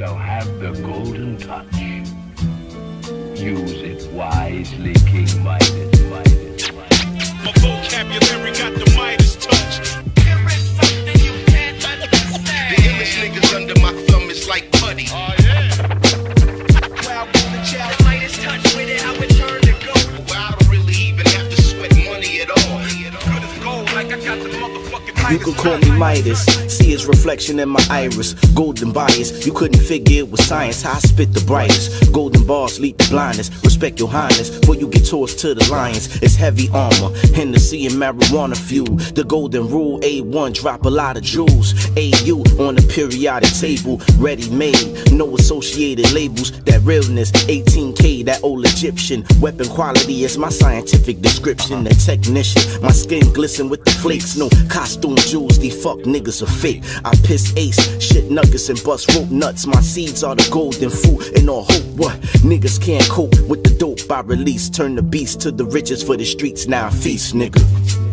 shall have the golden touch. Use it wisely, King Midas, Midas, Midas. My vocabulary got the Midas touch. The illest niggas under my thumb is like putty. Oh yeah. Wow, the child Midas touch with it, I would turn to gold. Well, I don't really even have to sweat money at all. Good as gold, like I got the motherfucking You could call me Midas, see his reflection in my iris. Golden bias, you couldn't figure it was science. How I spit the brightest. Golden bars lead the blindness. Respect your highness, before you get tossed to the lions. It's heavy armor, Hennessy and marijuana fuel. The golden rule, A1, drop a lot of jewels. AU on the periodic table, ready made. No associated labels, that realness. 18K, that old Egyptian. Weapon quality is my scientific description. The technician, my skin glisten with the flakes. No costume jewels, these fuck niggas are fake. I piss ace, shit nuggets and bust rope nuts. My seeds are the golden fruit and all hope. What? Niggas can't cope with the dope I release. Turn the beast to the riches for the streets. Now I feast, nigga.